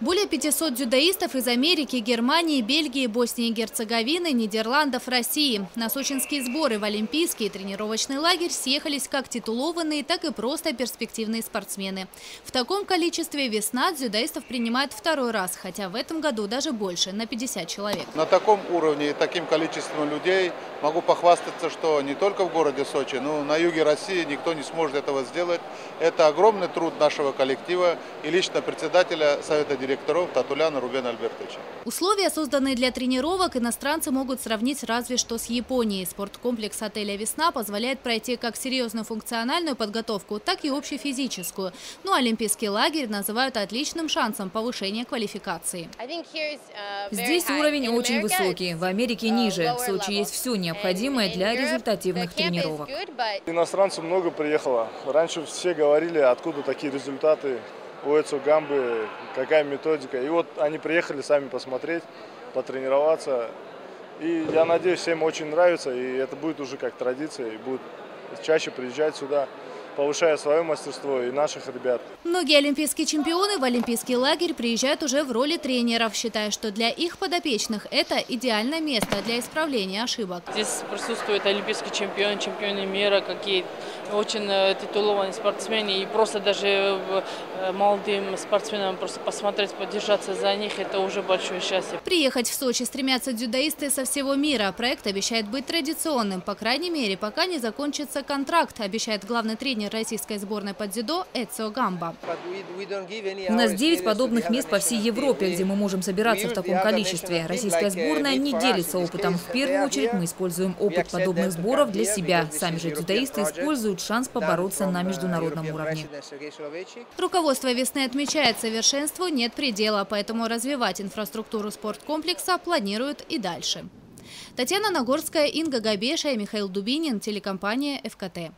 Более 500 дзюдоистов из Америки, Германии, Бельгии, Боснии и Герцеговины, Нидерландов, России. На сочинские сборы в Олимпийский тренировочный лагерь съехались как титулованные, так и просто перспективные спортсмены. В таком количестве весна дзюдоистов принимает второй раз, хотя в этом году даже больше, на 50 человек. На таком уровне и таким количеством людей могу похвастаться, что не только в городе Сочи, но и на юге России никто не сможет этого сделать. Это огромный труд нашего коллектива и лично председателя Совета директоров Татуляна Рубена Альбертовича. Условия, созданные для тренировок, иностранцы могут сравнить разве что с Японией. Спорткомплекс отеля «Весна» позволяет пройти как серьезную функциональную подготовку, так и общефизическую. Но Олимпийский лагерь называют отличным шансом повышения квалификации. Здесь уровень очень высокий, в Америке ниже. В Сочи есть все необходимое для результативных тренировок. Иностранцев много приехало. Раньше все говорили, откуда такие результаты у Эцу Гамбы, какая методика. И вот они приехали сами посмотреть, потренироваться. И я надеюсь, всем очень нравится, и это будет уже как традиция, и будут чаще приезжать сюда повышая свое мастерство и наших ребят. Многие олимпийские чемпионы в олимпийский лагерь приезжают уже в роли тренеров, считая, что для их подопечных это идеальное место для исправления ошибок. Здесь присутствует олимпийский чемпион, чемпионы мира, какие очень э, титулованные спортсмены. И просто даже э, молодым спортсменам просто посмотреть, поддержаться за них, это уже большое счастье. Приехать в Сочи стремятся дзюдоисты со всего мира. Проект обещает быть традиционным, по крайней мере, пока не закончится контракт, обещает главный тренер тренер российской сборной по дзюдо Эцио Гамба. У нас 9 подобных мест по всей Европе, где мы можем собираться в таком количестве. Российская сборная не делится опытом. В первую очередь мы используем опыт подобных сборов для себя. Сами же дзюдоисты используют шанс побороться на международном уровне. Руководство «Весны» отмечает, совершенству нет предела, поэтому развивать инфраструктуру спорткомплекса планируют и дальше. Татьяна Нагорская, Инга Габеша и Михаил Дубинин, телекомпания «ФКТ».